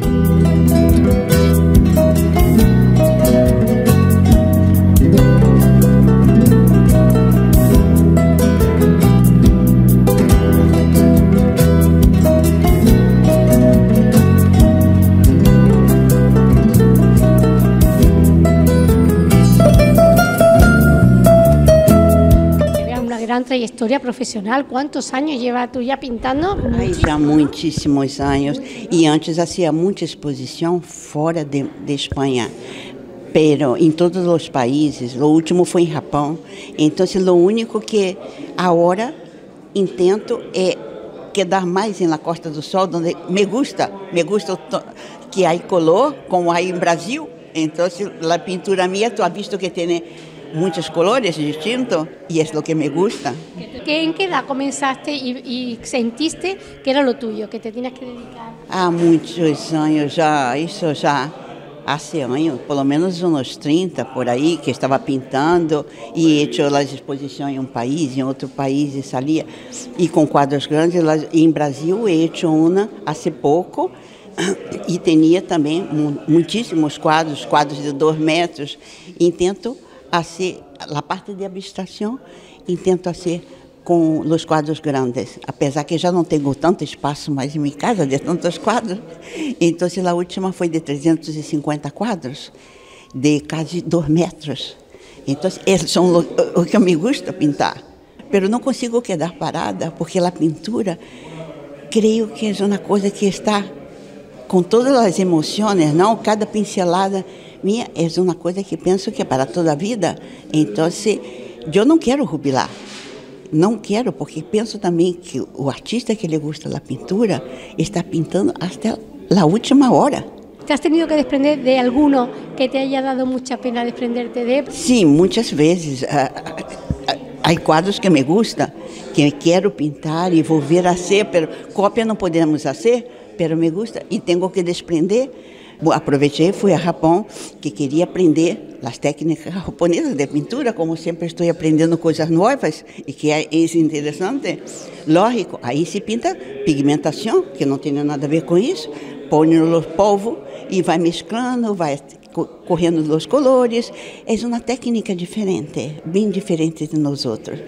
Thank you. Gran trayectoria profesional. ¿Cuántos años lleva tú ya pintando? Ai, já muitíssimos anos. E antes hacía muita exposição fora de, de Espanha. Pero em todos os países, o último foi em Japão. Então, o único que agora intento é quedar mais na Costa do Sol, onde me gusta, me gusta que há color, como há em Brasil. Então, a pintura minha, tu has visto que tem muchos colores distintos y es lo que me gusta. ¿En qué edad comenzaste y, y, sentiste que era lo tuyo, que te tienes que dedicar? Há muitos anos já, isso já hace anos, pelo menos uns 30 por aí, que estava pintando e hecho as exposições em um país, em outro país e salia. E com quadros grandes, em Brasil he hecho uma há pouco, e tinha também muitíssimos quadros, quadros de dois metros. E tento hacer la parte de abstracción, intento hacer com os quadros grandes, apesar que já não tenho tanto espaço mais em minha casa de tantos quadros. Então, a última foi de 350 quadros, de quase 2 metros. Então, esses são o que me gusta pintar. Mas não consigo quedar parada, porque a pintura, creio que é uma coisa que está com todas as emoções, não? Cada pincelada minha é uma coisa que penso que é para toda a vida. Então, eu não quero jubilar. Não quero, porque penso também que o artista que lhe gusta da pintura está pintando até a última hora. ¿Te has tenido que desprender de alguno que te haya dado mucha pena desprenderte de? Sim, muitas vezes. Há quadros que me gustam, que quero pintar e vou ver a ser, pero cópia não podemos fazer, pero me gusta e tenho que desprender Aproveitei, fui a Japão, que queria aprender as técnicas japonesas de pintura, como sempre estou aprendendo coisas novas e que é interessante. Lógico, aí se pinta pigmentação, que não tem nada a ver com isso, põe no polvo e vai mesclando, vai corriendo los colores. Es una técnica diferente, bien diferente de nosotros.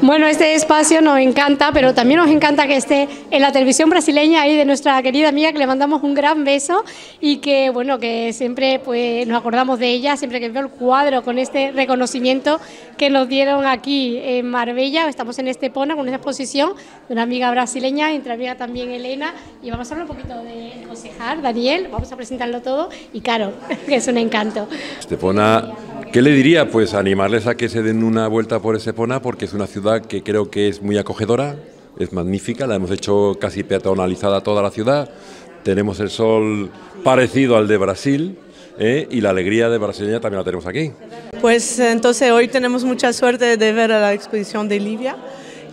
Bueno, este espacio nos encanta, pero también nos encanta que esté en la televisión brasileña ahí de nuestra querida amiga, que le mandamos un gran beso y que, bueno, que siempre pues, nos acordamos de ella, siempre que veo el cuadro con este reconocimiento que nos dieron aquí en Marbella. Estamos en Estepona con una exposición de una amiga brasileña, entre amiga también Elena, y vamos a hablar un poquito de Consejar, Daniel, vamos a presentarlo todo, y Caro, que es un encanto. Estepona, ¿qué le diría? Pues animarles a que se den una vuelta por Estepona porque es una ciudad que creo que es muy acogedora, es magnífica, la hemos hecho casi peatonalizada toda la ciudad, tenemos el sol parecido al de Brasil, ¿eh? y la alegría de brasileña también la tenemos aquí. Pues entonces hoy tenemos mucha suerte de ver la exposición de Livia.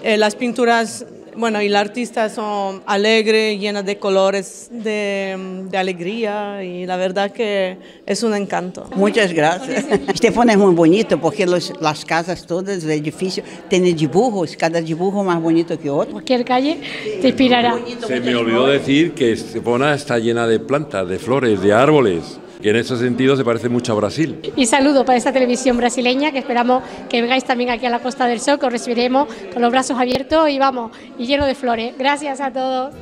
Eh, las pinturas bueno, y la artista son alegre, llena de colores, de, de, alegría y la verdad que es un encanto. Muchas gracias. Estefano es muy bonito porque los, las casas todas, el edificio, tienen dibujos, cada dibujo más bonito que otro. Cualquier calle te inspirará. Se me olvidó decir que Estefona está llena de plantas, de flores, de árboles que en ese sentido se parece mucho a Brasil. Y saludo para esta televisión brasileña, que esperamos que vengáis también aquí a la Costa del Sol, que os recibiremos con los brazos abiertos y vamos, y lleno de flores. Gracias a todos.